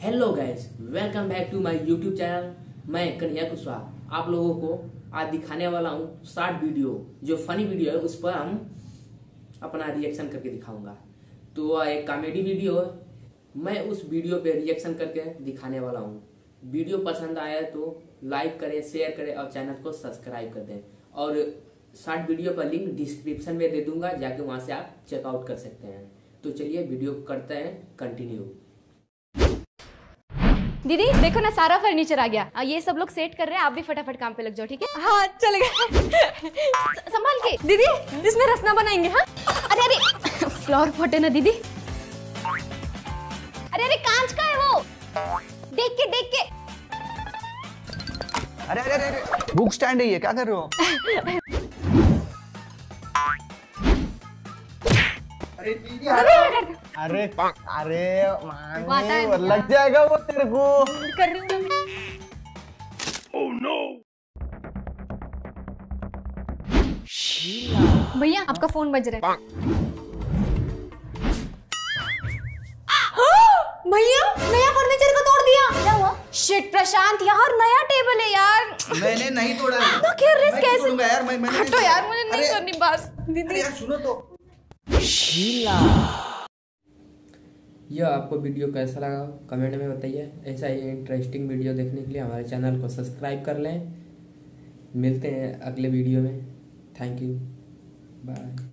Hello guys welcome back to my YouTube channel मैं कन्हैया कुशवाहा, आप लोगों को आज दिखाने वाला हूँ शॉर्ट वीडियो जो फनी वीडियो है, उस पर हम अपना रिएक्शन करके दिखाऊँगा। तो एक कॉमेडी वीडियो है। मैं उस वीडियो पे रिएक्शन करके दिखाने वाला हूँ। वीडियो पसंद आया तो लाइक करें शेयर करें और चैनल को सब्सक्राइब कर दें। और शॉर्ट वीडियो का लिंक डिस्क्रिप्शन में दे दूँगा, जाके वहाँ से आप चेकआउट कर सकते हैं। तो चलिए वीडियो करते हैं कंटिन्यू दीदी देखो ना सारा फर्नीचर आ गया। आ, ये सब लोग सेट कर रहे हैं आप भी फटाफट काम पे लग जाओ ठीक है? हाँ चलेगा संभाल के। दीदी इसमें रसना बनाएँगे हाँ? अरे अरे फ्लोर फटे ना दीदी? अरे अरे कांच का है वो। देख के देख के। अरे अरे अरे अरे बुक स्टैंड है ये क्या कर रहे हो? अरे अरे है मानू लग जाएगा वो तेरे को। कर रही हूँ ना भैया आपका फ़ोन बज रहा है। भैया नया फर्नीचर को तोड़ दिया। क्या हुआ? शिट प्रशांत यार नया टेबल है यार। मैंने नहीं तोड़ा। तो क्या रिस्क कैसे यार मैं मैंने हटो यार मुझे नहीं करनी बात। दीदी यार सुनो तो। यह आपको वीडियो कैसा लगा? कमेंट में बताइए। ऐसा ही इंटरेस्टिंग वीडियो देखने के लिए हमारे चैनल को सब्सक्राइब कर लें। मिलते हैं अगले वीडियो में। Thank you bye